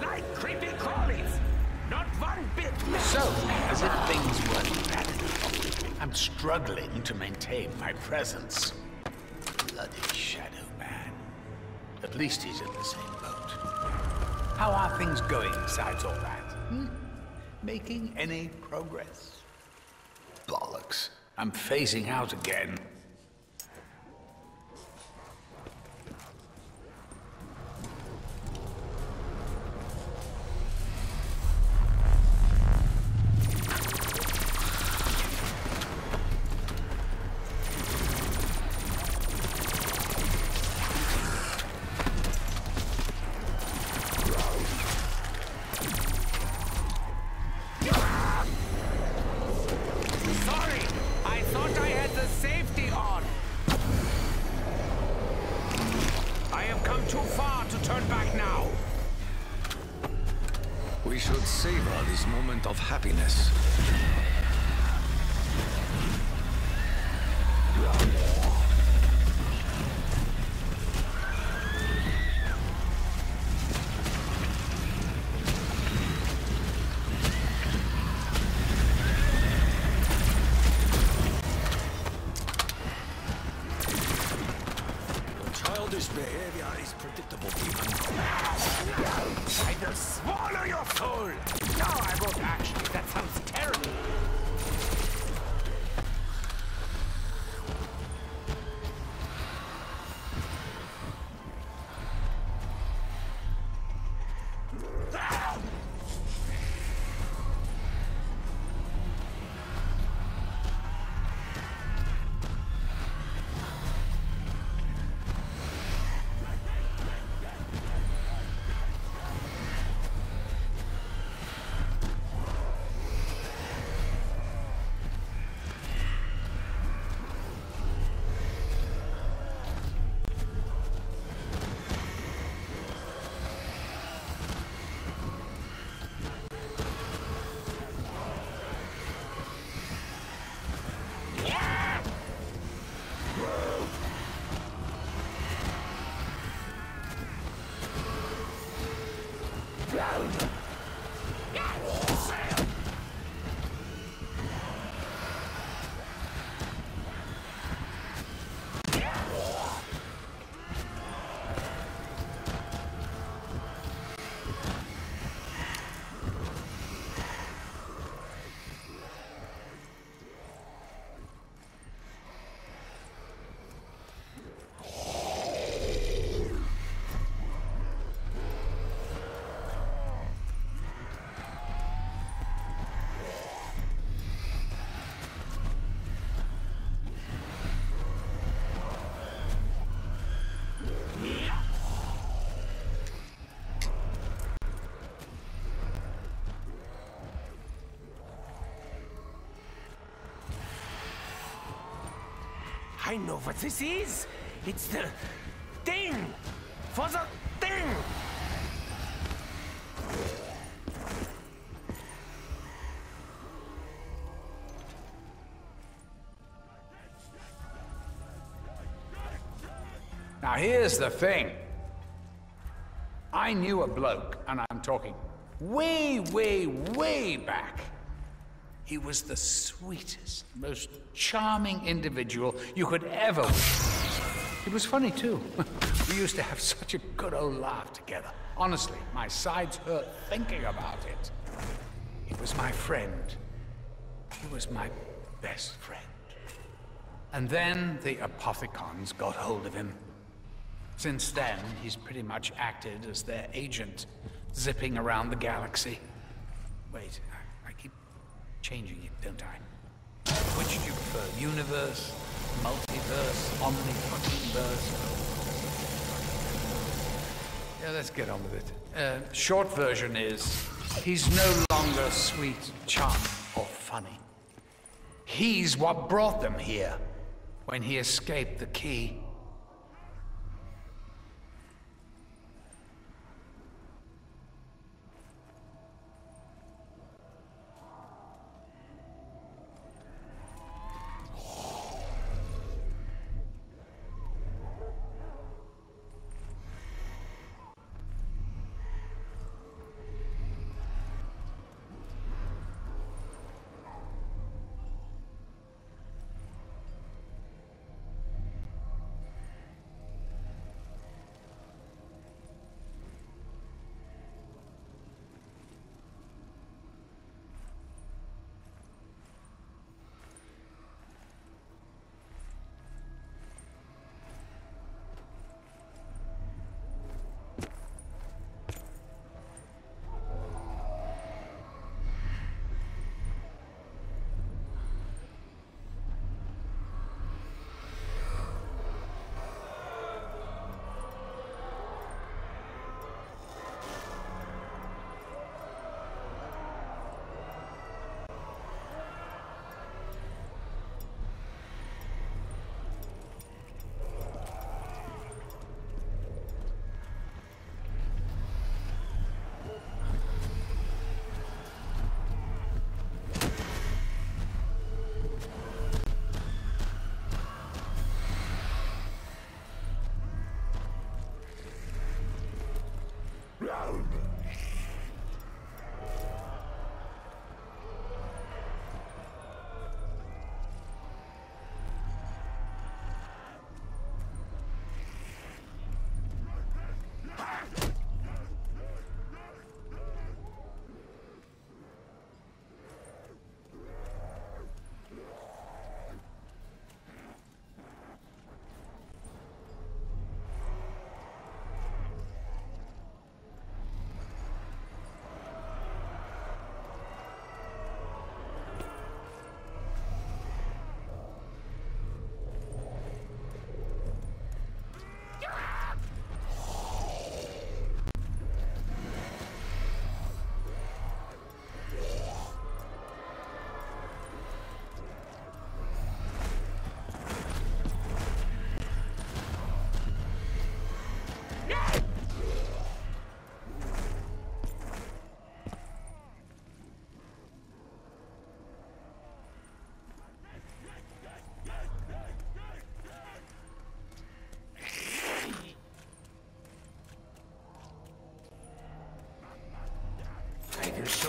like creepy crawlies. Not one bit. So, as if things weren't bad enough, I'm struggling to maintain my presence. Bloody Shadow Man. At least he's in the same boat. How are things going besides all that? Hmm? Making any progress? Bollocks. I'm phasing out again. Have come too far to turn back now. We should savor this moment of happiness. I know what this is. It's the thing for the thing. Now here's the thing. I knew a bloke, and I'm talking way, way, way back. He was the sweetest, most charming individual you could ever. It was funny too. we used to have such a good old laugh together. Honestly, my sides hurt thinking about it. He was my friend. He was my best friend. And then the Apothicons got hold of him. Since then, he's pretty much acted as their agent, zipping around the galaxy. Wait, changing it, don't I? Which do you prefer, universe, multiverse, omni-fucking-verse? Yeah, let's get on with it. Uh, short version is, he's no longer sweet, charming, or funny. He's what brought them here when he escaped the key.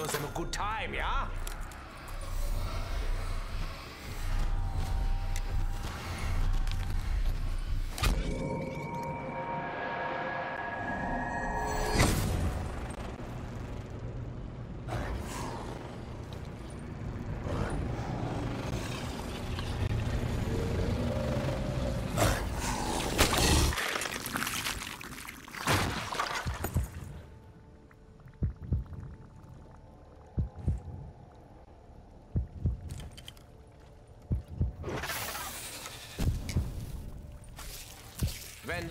Show them a good time, yeah?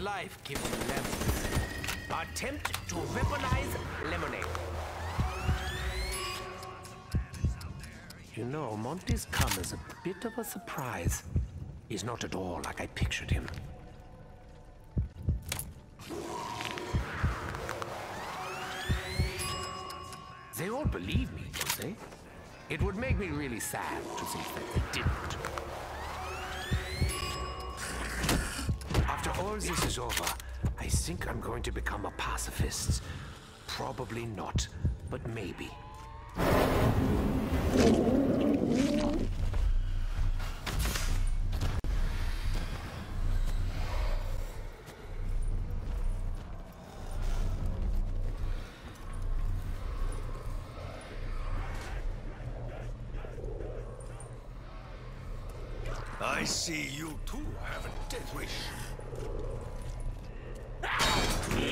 Life gives you lemons, attempt to weaponize lemonade. You know, Monty's come as a bit of a surprise. He's not at all like I pictured him. They all believe me, don't they? It would make me really sad to think that they didn't. All this is over, I think I'm going to become a pacifist. Probably not, but maybe.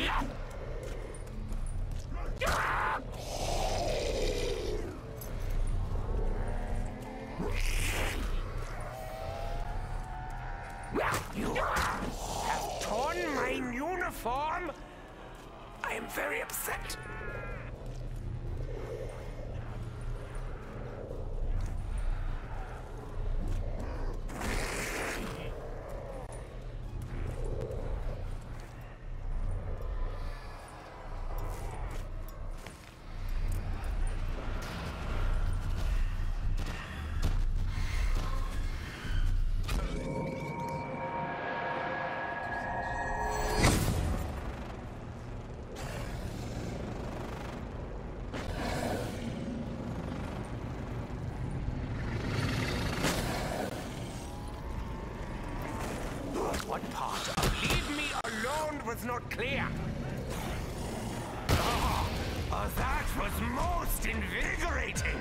Yeah. Of leave me alone was not clear? Oh, oh, that was most invigorating!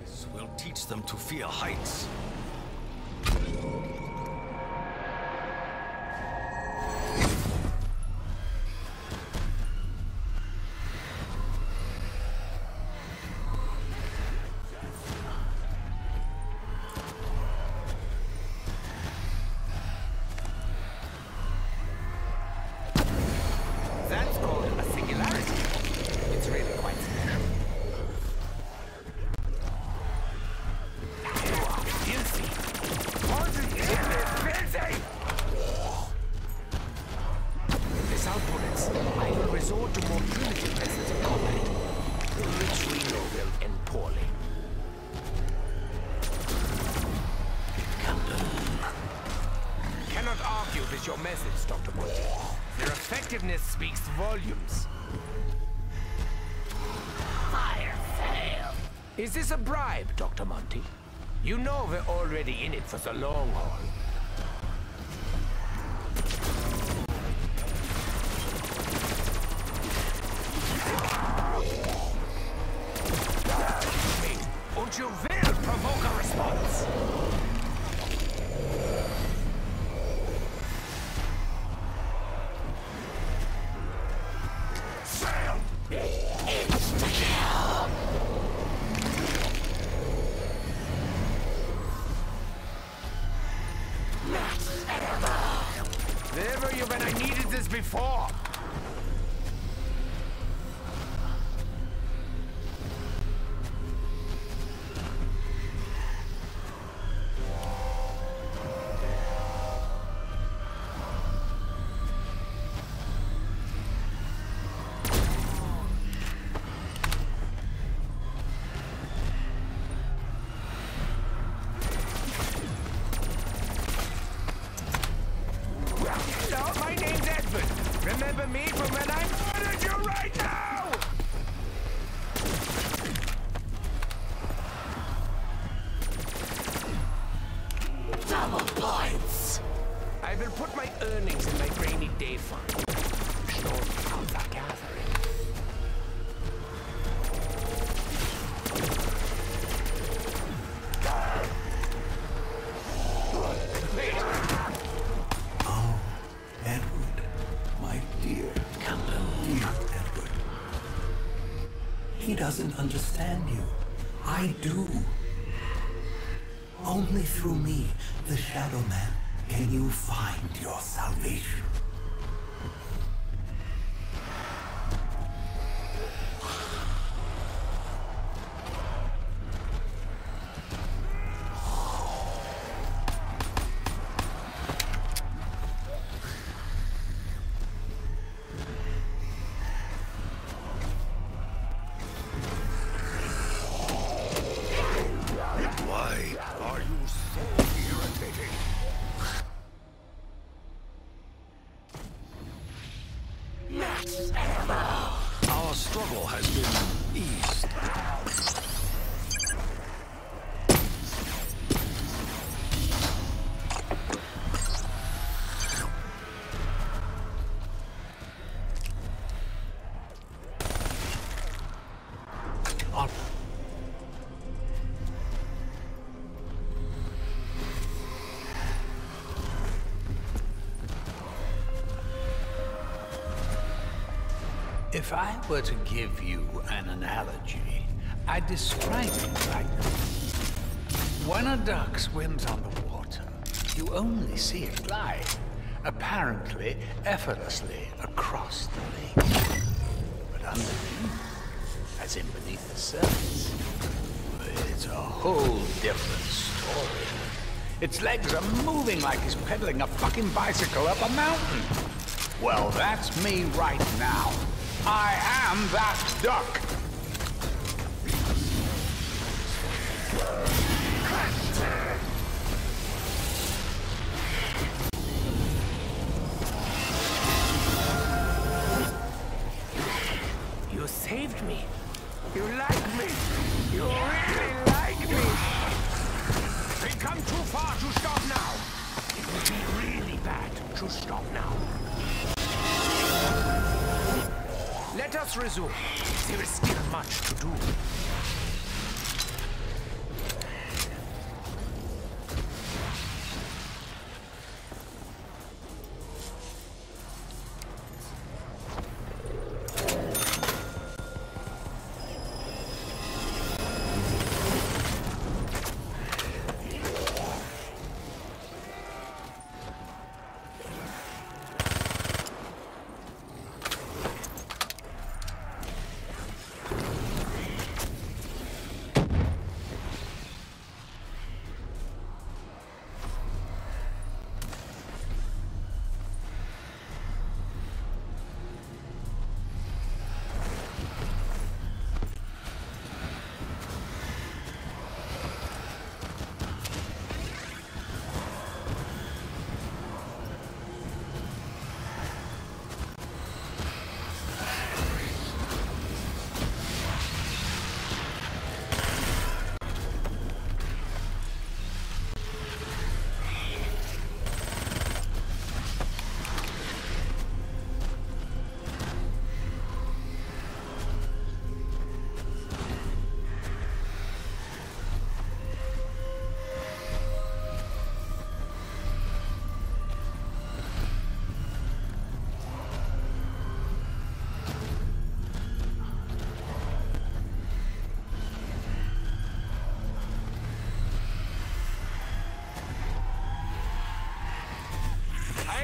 This will teach them to fear heights. Resort to more primitive methods of combat, we know poorly. Cannot argue with your methods, Dr. Their effectiveness speaks volumes. Fire sale. Is this a bribe, Dr. Monty? You know we're already in it for the long haul. Were you when I needed this before? Doesn't understand you. I do. Only through me, the Shadow Man, can you find your salvation. Our struggle has been eased. If I were to give you an analogy, I'd describe it like this. When a duck swims on the water, you only see it glide, apparently effortlessly across the lake. But underneath, as in beneath the surface, it's a whole different story. Its legs are moving like he's pedaling a fucking bicycle up a mountain. Well, that's me right now. I am that duck.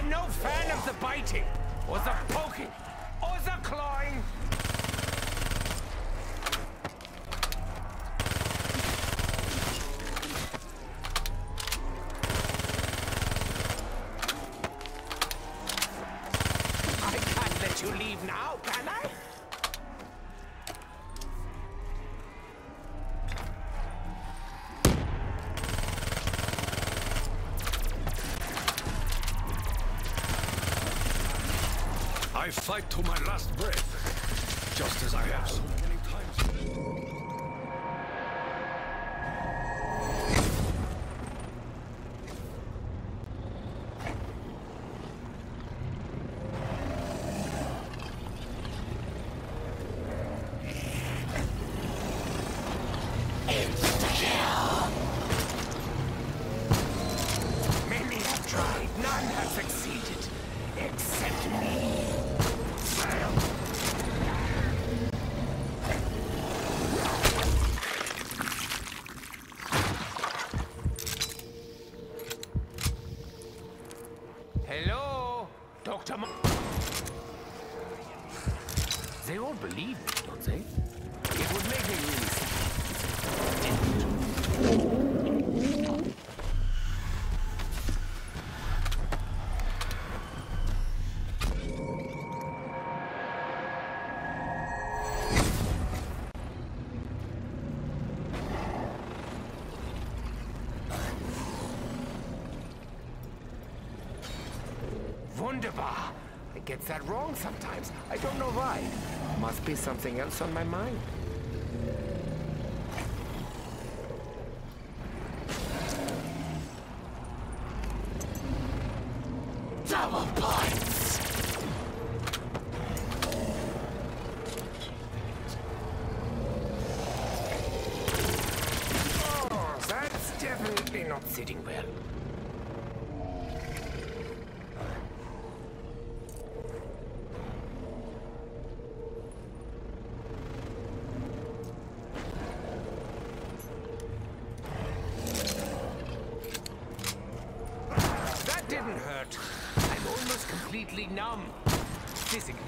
I am no fan of the biting, or the poking, or the clawing. I can't let you leave now, can I? I fight to my last breath, just as I have so that wrong sometimes. I don't know why. Must be something else on my mind. Double points. Oh, that's definitely not sitting well. That didn't hurt. I'm almost completely numb. Physically.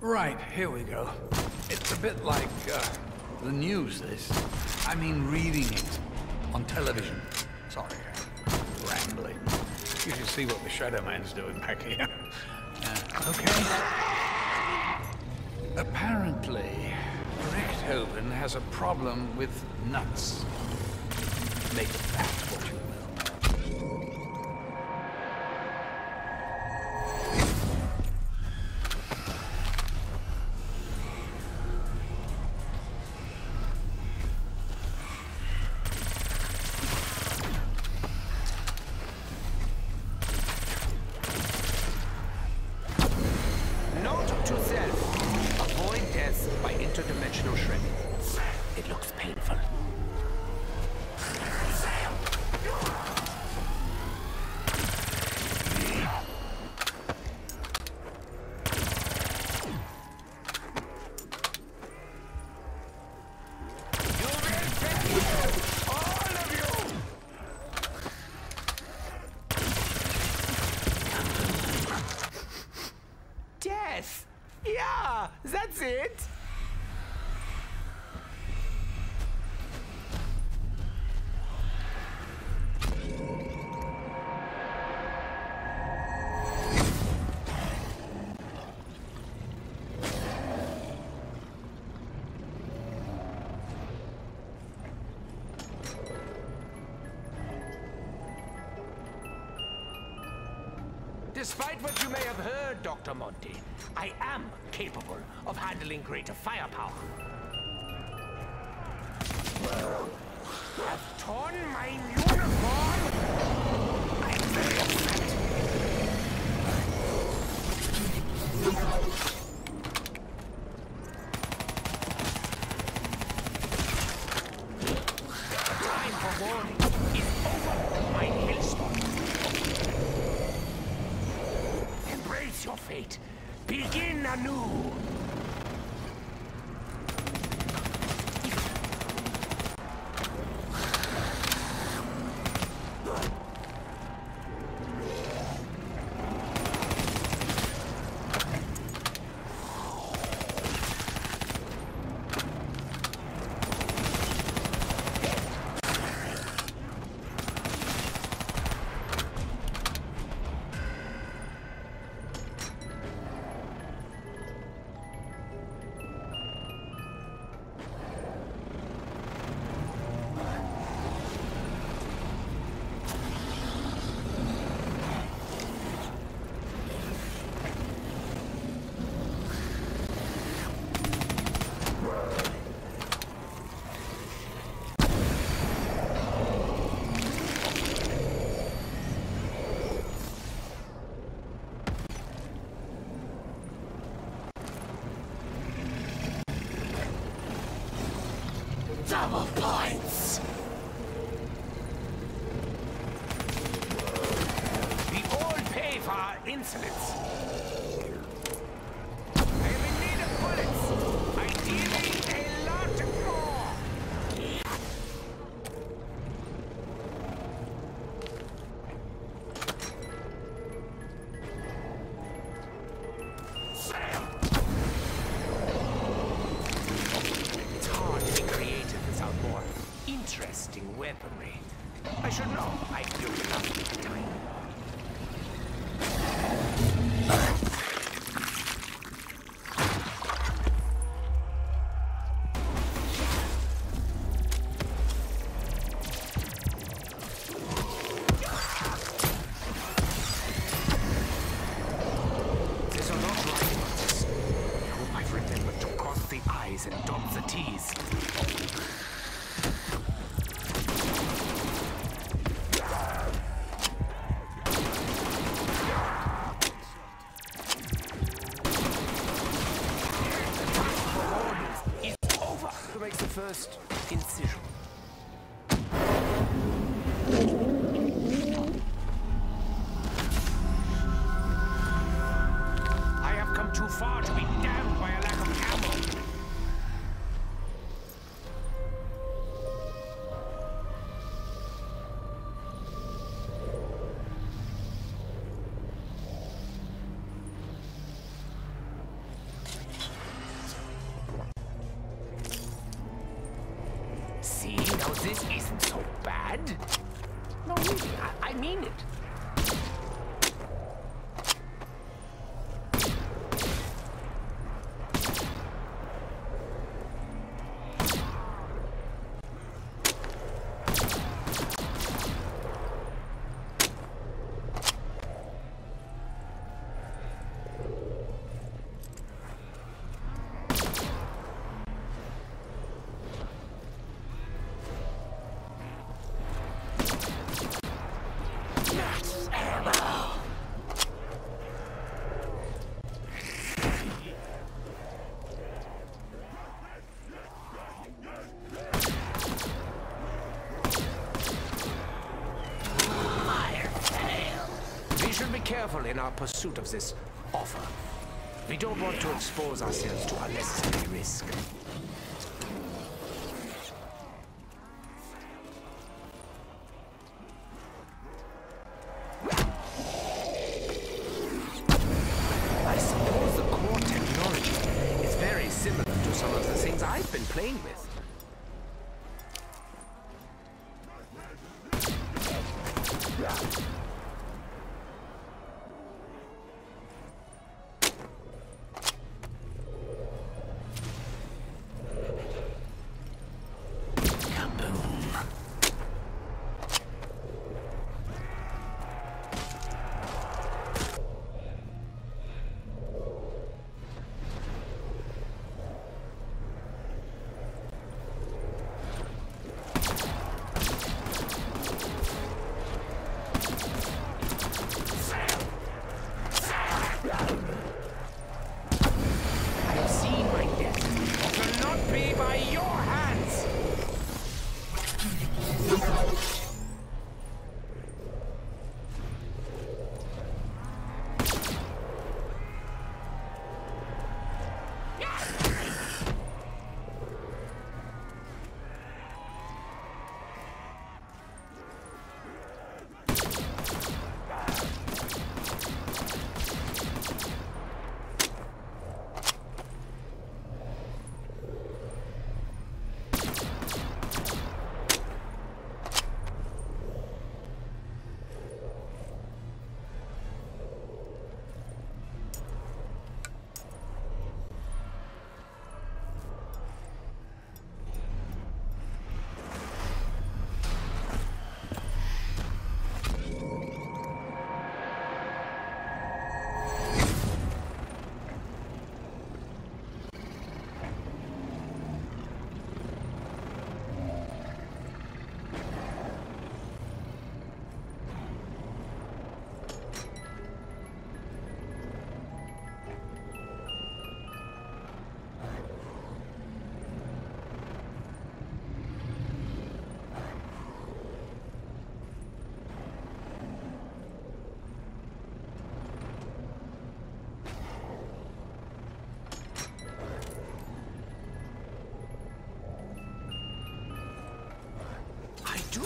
Right, here we go. It's a bit like, uh, the news, this. I mean, reading it on television. Sorry, rambling. You should see what the Shadow Man's doing back here. Okay. Apparently, Richthofen has a problem with nuts. Make that Despite what you may have heard, Dr. Monty, I am capable of handling greater firepower. Have torn my uniform? Double points! See, now this isn't so bad. No, really, I, I mean it. in our pursuit of this offer. We don't want to expose ourselves to unnecessary risk.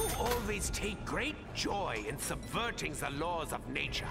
Do always take great joy in subverting the laws of nature.